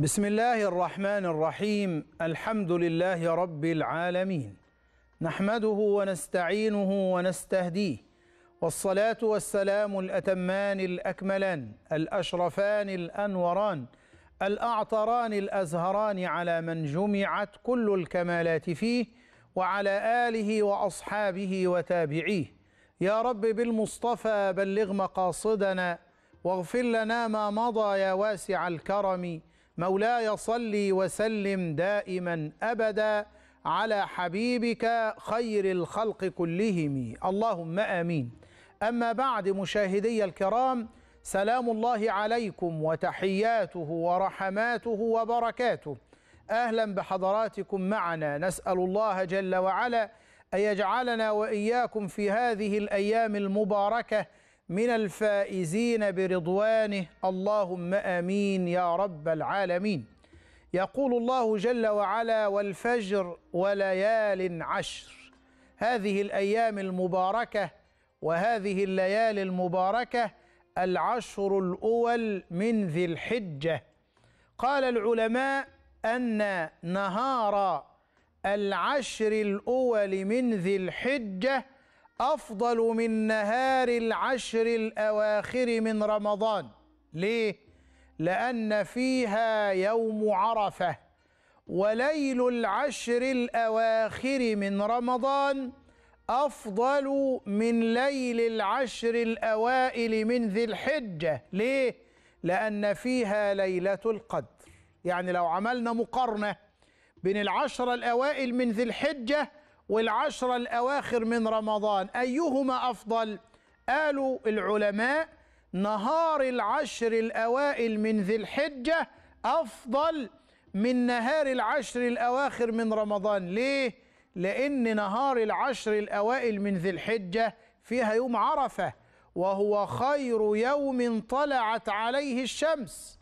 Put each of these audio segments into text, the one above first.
بسم الله الرحمن الرحيم الحمد لله رب العالمين نحمده ونستعينه ونستهديه والصلاة والسلام الأتمان الأكملان الأشرفان الأنوران الأعطران الأزهران على من جمعت كل الكمالات فيه وعلى آله وأصحابه وتابعيه يا رب بالمصطفى بلغ مقاصدنا واغفر لنا ما مضى يا واسع الكرم مولاي صل وسلم دائما أبدا على حبيبك خير الخلق كلهم. اللهم آمين. أما بعد مشاهدي الكرام سلام الله عليكم وتحياته ورحماته وبركاته. أهلا بحضراتكم معنا. نسأل الله جل وعلا أن يجعلنا وإياكم في هذه الأيام المباركة من الفائزين برضوانه اللهم آمين يا رب العالمين. يقول الله جل وعلا والفجر وليال عشر هذه الأيام المباركة وهذه الليالي المباركة العشر الأول من ذي الحجة. قال العلماء أن نهار العشر الأول من ذي الحجة أفضل من نهار العشر الأواخر من رمضان. ليه؟ لأن فيها يوم عرفة وليل العشر الأواخر من رمضان أفضل من ليل العشر الأوائل من ذي الحجة. ليه؟ لأن فيها ليلة القدر. يعني لو عملنا مقارنة بين العشر الأوائل من ذي الحجة والعشر الأواخر من رمضان أيهما أفضل؟ قالوا العلماء نهار العشر الأوائل من ذي الحجة أفضل من نهار العشر الأواخر من رمضان ليه؟ لأن نهار العشر الأوائل من ذي الحجة فيها يوم عرفة وهو خير يوم طلعت عليه الشمس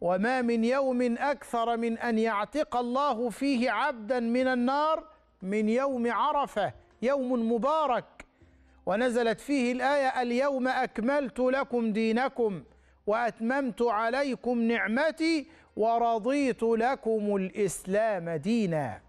وما من يوم أكثر من أن يعتق الله فيه عبدا من النار من يوم عرفة يوم مبارك. ونزلت فيه الآية اليوم أكملت لكم دينكم وأتممت عليكم نعمتي ورضيت لكم الإسلام دينا.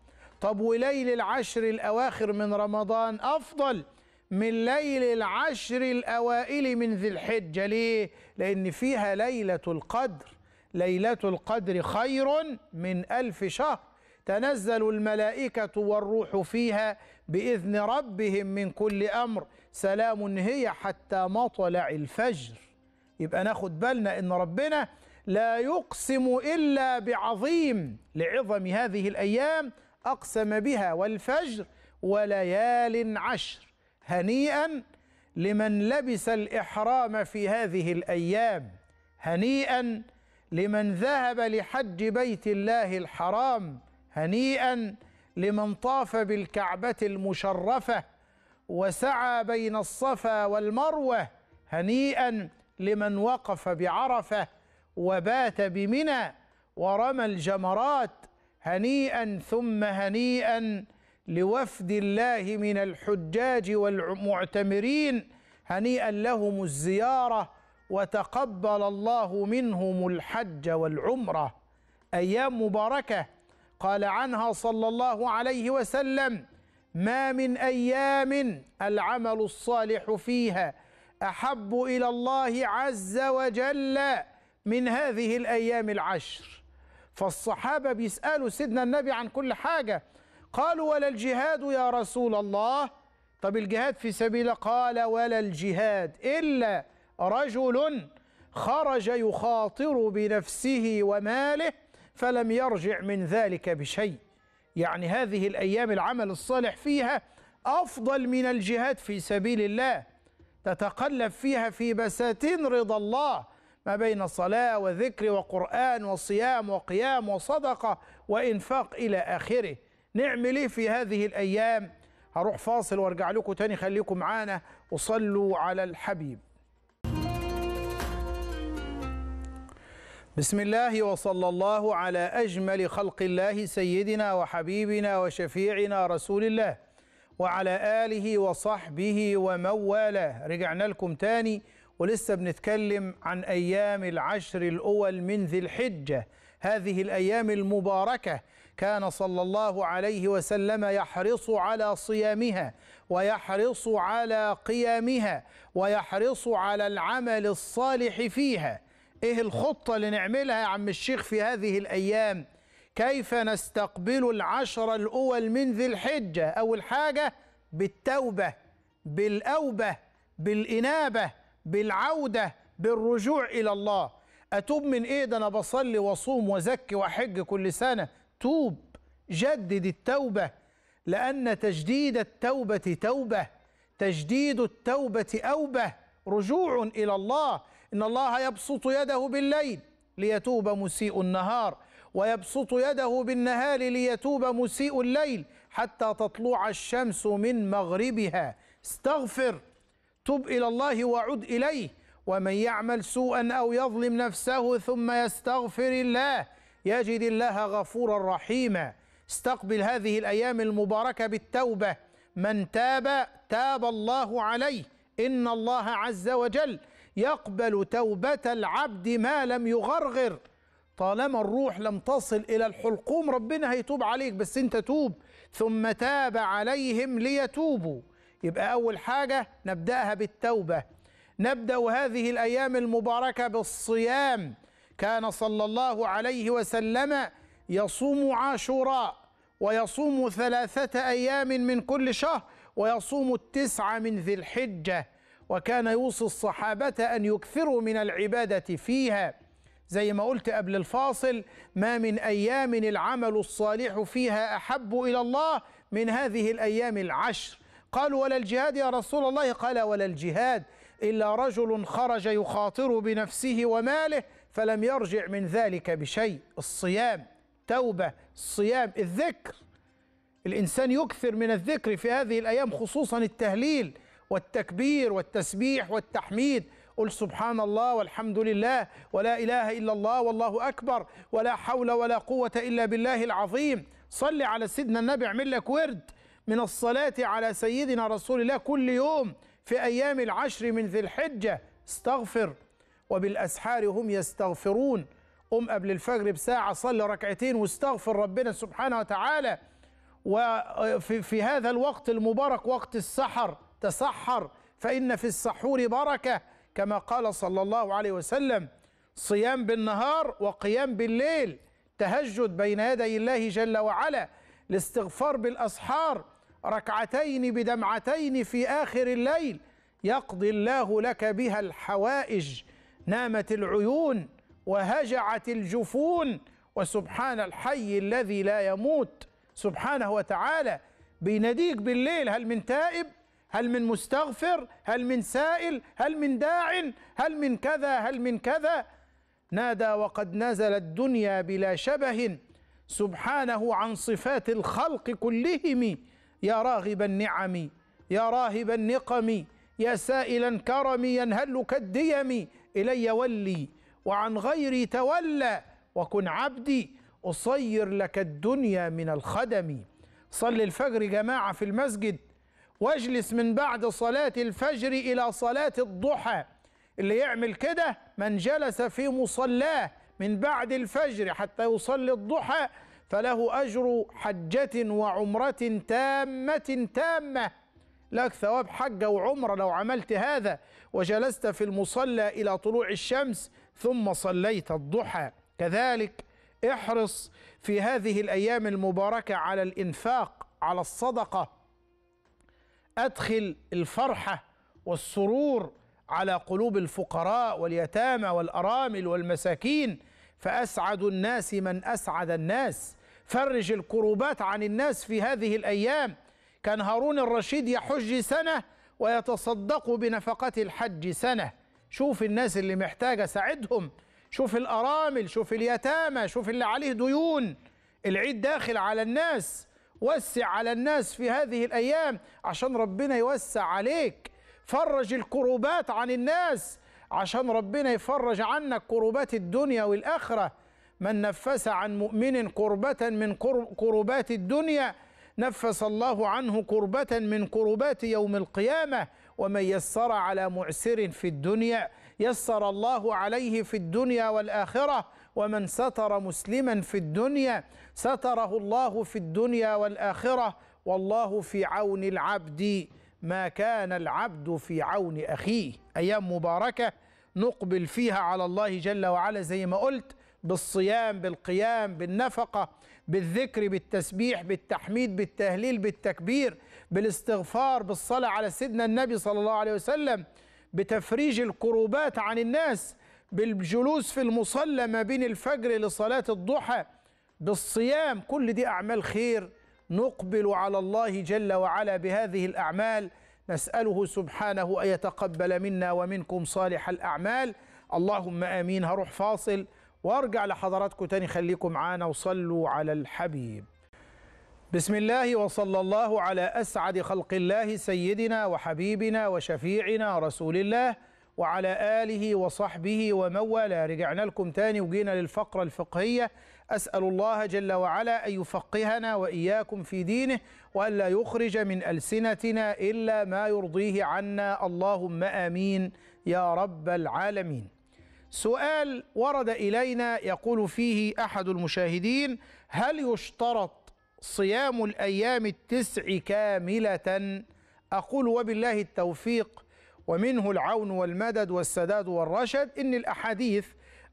طب وليل العشر الأواخر من رمضان أفضل من ليل العشر الأوائل من ذي الحجة. ليه؟ لأن فيها ليلة القدر. ليلة القدر خير من ألف شهر. تنزل الملائكة والروح فيها بإذن ربهم من كل أمر. سلام هي حتى مطلع الفجر. يبقى ناخد بالنا إن ربنا لا يقسم إلا بعظيم لعظم هذه الأيام أقسم بها والفجر وليال عشر. هنيئا لمن لبس الإحرام في هذه الأيام. هنيئا لمن ذهب لحج بيت الله الحرام. هنيئا لمن طاف بالكعبة المشرفة وسعى بين الصفا والمروة هنيئا لمن وقف بعرفة وبات بمنى ورمى الجمرات هنيئا ثم هنيئا لوفد الله من الحجاج والمعتمرين هنيئا لهم الزيارة وتقبل الله منهم الحج والعمرة. أيام مباركة. قال عنها صلى الله عليه وسلم ما من أيام العمل الصالح فيها أحب إلى الله عز وجل من هذه الأيام العشر. فالصحابة بيسألوا سيدنا النبي عن كل حاجة قالوا ولا الجهاد يا رسول الله؟ طب الجهاد في سبيل قال ولا الجهاد إلا رجل خرج يخاطر بنفسه وماله فلم يرجع من ذلك بشيء. يعني هذه الأيام العمل الصالح فيها أفضل من الجهاد في سبيل الله. تتقلب فيها في بساتين رضا الله ما بين صلاة وذكر وقرآن وصيام وقيام وصدقة وإنفاق إلى آخره. نعمل إيه في هذه الأيام. هروح فاصل وأرجع لكم تاني. خليكم معانا. وصلوا على الحبيب. بسم الله وصلى الله على أجمل خلق الله سيدنا وحبيبنا وشفيعنا رسول الله وعلى آله وصحبه ومن والاه رجعنا لكم تاني ولسه بنتكلم عن أيام العشر الأول من ذي الحجة. هذه الأيام المباركة كان صلى الله عليه وسلم يحرص على صيامها ويحرص على قيامها ويحرص على العمل الصالح فيها. إيه الخطة اللي نعملها يا عم الشيخ في هذه الأيام؟ كيف نستقبل العشر الأول من ذي الحجة؟ أول حاجة بالتوبة بالأوبة بالإنابة بالعودة بالرجوع إلى الله. أتوب من إيه؟ ده أنا بصلي وصوم وزكي وحج كل سنة. توب جدد التوبة لأن تجديد التوبة توبة تجديد التوبة أوبة رجوع إلى الله. إن الله يبسط يده بالليل ليتوب مسيء النهار ويبسط يده بالنهار ليتوب مسيء الليل حتى تطلع الشمس من مغربها. استغفر تب إلى الله وعد إليه. ومن يعمل سوءا أو يظلم نفسه ثم يستغفر الله يجد الله غفورا رحيما. استقبل هذه الأيام المباركة بالتوبة. من تاب تاب الله عليه. إن الله عز وجل يقبل توبة العبد ما لم يغرغر. طالما الروح لم تصل إلى الحلقوم ربنا هيتوب عليك بس أنت توب. ثم تاب عليهم ليتوبوا. يبقى أول حاجة نبدأها بالتوبة. نبدأ هذه الأيام المباركة بالصيام. كان صلى الله عليه وسلم يصوم عاشوراء ويصوم ثلاثة أيام من كل شهر ويصوم التسعة من ذي الحجة. وكان يوصي الصحابة أن يكثروا من العبادة فيها. زي ما قلت قبل الفاصل ما من أيام العمل الصالح فيها أحب إلى الله من هذه الأيام العشر. قالوا ولا الجهاد يا رسول الله؟ قال ولا الجهاد إلا رجل خرج يخاطر بنفسه وماله فلم يرجع من ذلك بشيء. الصيام توبة الصيام الذكر. الإنسان يكثر من الذكر في هذه الأيام خصوصا التهليل. والتكبير والتسبيح والتحميد. قل سبحان الله والحمد لله ولا إله إلا الله والله أكبر ولا حول ولا قوة إلا بالله العظيم. صل على سيدنا النبي اعمل لك ورد من الصلاة على سيدنا رسول الله كل يوم في أيام العشر من ذي الحجة. استغفر. وبالأسحار هم يستغفرون. قم قبل الفجر بساعة صلي ركعتين واستغفر ربنا سبحانه وتعالى. وفي في هذا الوقت المبارك وقت السحر. تسحر فإن في السحور بركة كما قال صلى الله عليه وسلم صيام بالنهار وقيام بالليل تهجد بين يدي الله جل وعلا الاستغفار بالأسحار ركعتين بدمعتين في آخر الليل يقضي الله لك بها الحوائج نامت العيون وهجعت الجفون وسبحان الحي الذي لا يموت سبحانه وتعالى بيناديك بالليل هل من تائب؟ هل من مستغفر؟ هل من سائل؟ هل من داع؟ هل من كذا؟ هل من كذا؟ نادى وقد نزل الدنيا بلا شبه سبحانه عن صفات الخلق كلهم. يا راغب النعم يا راهب النقم يا سائلا كرمي ينهل كالديم إلي ولي وعن غيري تولى وكن عبدي. أصير لك الدنيا من الخدم. صل الفجر جماعة في المسجد. واجلس من بعد صلاة الفجر إلى صلاة الضحى. اللي يعمل كده من جلس في مصلاه من بعد الفجر حتى يصلي الضحى فله أجر حجة وعمرة تامة تامة. لك ثواب حجة وعمرة لو عملت هذا وجلست في المصلى إلى طلوع الشمس ثم صليت الضحى. كذلك احرص في هذه الأيام المباركة على الإنفاق على الصدقة. أدخل الفرحة والسرور على قلوب الفقراء واليتامى والأرامل والمساكين فأسعد الناس من أسعد الناس. فرج الكروبات عن الناس في هذه الأيام. كان هارون الرشيد يحج سنة ويتصدق بنفقة الحج سنة. شوف الناس اللي محتاجة ساعدهم. شوف الأرامل شوف اليتامى شوف اللي عليه ديون. العيد داخل على الناس. وسع على الناس في هذه الأيام عشان ربنا يوسع عليك. فرج الكروبات عن الناس عشان ربنا يفرج عنك كروبات الدنيا والآخرة. من نفس عن مؤمن كربة من كربات الدنيا نفس الله عنه كربة من كربات يوم القيامة. ومن يسر على معسر في الدنيا يسر الله عليه في الدنيا والآخرة. ومن ستر مسلما في الدنيا ستره الله في الدنيا والآخرة والله في عون العبد ما كان العبد في عون أخيه. أيام مباركة نقبل فيها على الله جل وعلا زي ما قلت بالصيام بالقيام بالنفقة بالذكر بالتسبيح بالتحميد بالتهليل بالتكبير بالاستغفار بالصلاة على سيدنا النبي صلى الله عليه وسلم بتفريج الكروبات عن الناس بالجلوس في المصلى ما بين الفجر لصلاة الضحى بالصيام كل دي أعمال خير نقبل على الله جل وعلا بهذه الأعمال. نسأله سبحانه أن يتقبل منا ومنكم صالح الأعمال. اللهم آمين. هروح فاصل وأرجع لحضراتكم تاني. خليكم معانا وصلوا على الحبيب. بسم الله وصلى الله على أسعد خلق الله سيدنا وحبيبنا وشفيعنا رسول الله. وعلى آله وصحبه ومن والاه رجعنا لكم تاني وجينا للفقرة الفقهية. أسأل الله جل وعلا أن يفقهنا وإياكم في دينه وأن لا يخرج من ألسنتنا إلا ما يرضيه عنا. اللهم آمين يا رب العالمين. سؤال ورد إلينا يقول فيه أحد المشاهدين هل يشترط صيام الأيام التسع كاملة؟ أقول وبالله التوفيق ومنه العون والمدد والسداد والرشد. إن الأحاديث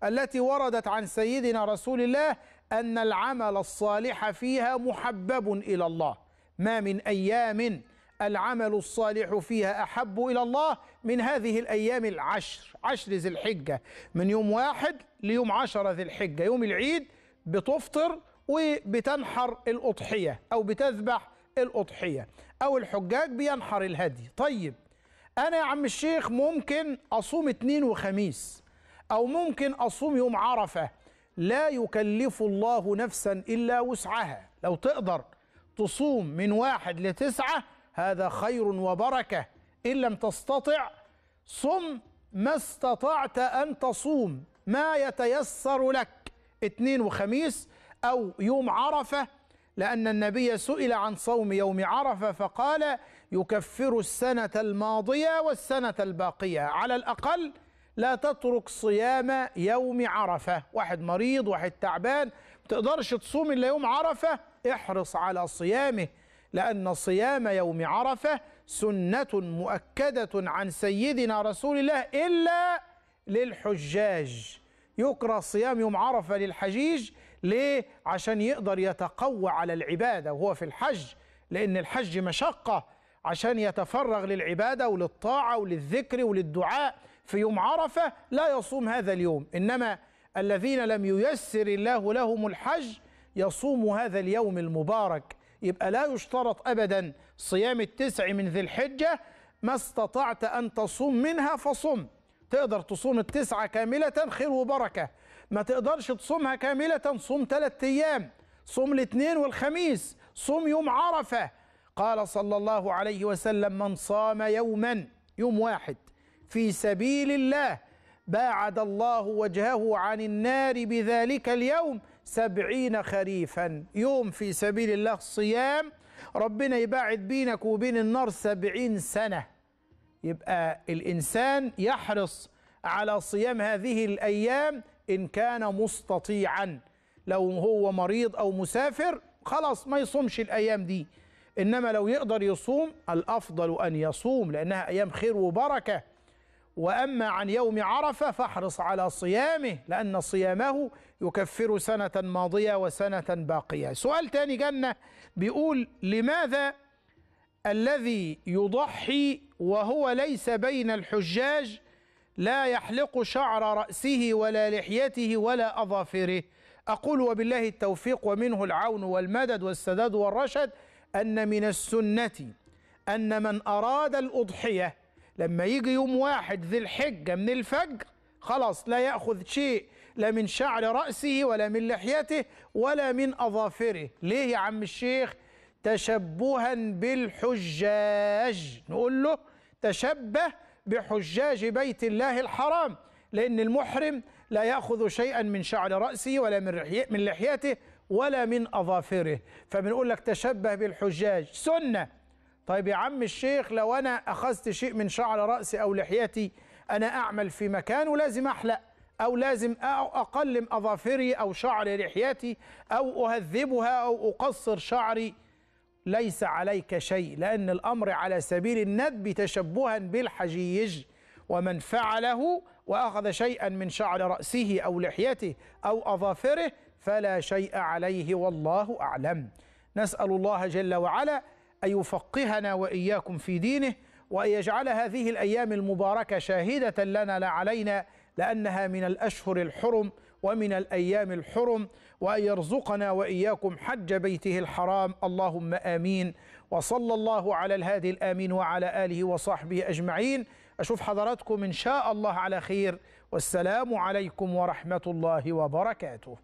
التي وردت عن سيدنا رسول الله أن العمل الصالح فيها محبب إلى الله. ما من أيام العمل الصالح فيها أحب إلى الله من هذه الأيام العشر عشر ذي الحجة. من يوم واحد ليوم عشرة ذي الحجة. يوم العيد بتفطر وبتنحر الأضحية أو بتذبح الأضحية أو الحجاج بينحر الهدي. طيب أنا يا عم الشيخ ممكن أصوم اتنين وخميس أو ممكن أصوم يوم عرفة لا يكلف الله نفسا إلا وسعها. لو تقدر تصوم من واحد لتسعة هذا خير وبركة. إن لم تستطع صم ما استطعت أن تصوم. ما يتيسر لك اثنين وخميس أو يوم عرفة لأن النبي سئل عن صوم يوم عرفة فقال يكفر السنة الماضية والسنة الباقية. على الأقل لا تترك صيام يوم عرفة. واحد مريض واحد تعبان تقدرش تصوم إلا يوم عرفة؟ احرص على صيامه لأن صيام يوم عرفة سنة مؤكدة عن سيدنا رسول الله إلا للحجاج. يكره صيام يوم عرفة للحجيج ليه؟ عشان يقدر يتقوى على العبادة وهو في الحج لأن الحج مشقة. عشان يتفرغ للعبادة وللطاعة وللذكر وللدعاء في يوم عرفة لا يصوم هذا اليوم. إنما الذين لم ييسر الله لهم الحج يصوم هذا اليوم المبارك. يبقى لا يشترط أبدا صيام التسع من ذي الحجة. ما استطعت أن تصوم منها فصم. تقدر تصوم التسعة كاملة خير وبركة. ما تقدرش تصومها كاملة صوم ثلاثة أيام صوم الاثنين والخميس صوم يوم عرفة. قال صلى الله عليه وسلم من صام يوما يوم واحد في سبيل الله باعد الله وجهه عن النار بذلك اليوم سبعين خريفا. يوم في سبيل الله صيام. ربنا يباعد بينك وبين النار سبعين سنة. يبقى الإنسان يحرص على صيام هذه الأيام إن كان مستطيعا لو هو مريض أو مسافر خلاص ما يصومش الأيام دي. إنما لو يقدر يصوم الأفضل أن يصوم لأنها أيام خير وبركة. وأما عن يوم عرفة فاحرص على صيامه لأن صيامه يكفر سنة ماضية وسنة باقية. سؤال تاني جنة بيقول لماذا الذي يضحي وهو ليس بين الحجاج لا يحلق شعر رأسه ولا لحيته ولا أظافره. أقول وبالله التوفيق ومنه العون والمدد والسداد والرشد أن من السنة أن من أراد الأضحية لما يجي يوم واحد ذي الحجة من الفجر خلاص لا يأخذ شيء لا من شعر رأسه ولا من لحيته ولا من أظافره. ليه يا عم الشيخ؟ تشبها بالحجاج. نقول له تشبه بحجاج بيت الله الحرام لأن المحرم لا يأخذ شيئا من شعر رأسه ولا من من لحيته ولا من أظافره. فبنقول لك تشبه بالحجاج. سنة. طيب يا عم الشيخ لو أنا أخذت شيء من شعر رأسي أو لحيتي أنا أعمل في مكان ولازم أحلق أو لازم أقلم أظافري أو شعر لحيتي أو أهذبها أو أقصر شعري ليس عليك شيء لأن الأمر على سبيل الندب تشبها بالحجيج ومن فعله وأخذ شيئا من شعر رأسه أو لحيته أو أظافره فلا شيء عليه والله أعلم. نسأل الله جل وعلا أن يفقهنا وإياكم في دينه وأن يجعل هذه الأيام المباركة شاهدة لنا لا علينا لأنها من الأشهر الحرم ومن الأيام الحرم وأن يرزقنا وإياكم حج بيته الحرام. اللهم آمين. وصلى الله على الهادي الآمين وعلى آله وصحبه أجمعين. أشوف حضراتكم إن شاء الله على خير. والسلام عليكم ورحمة الله وبركاته.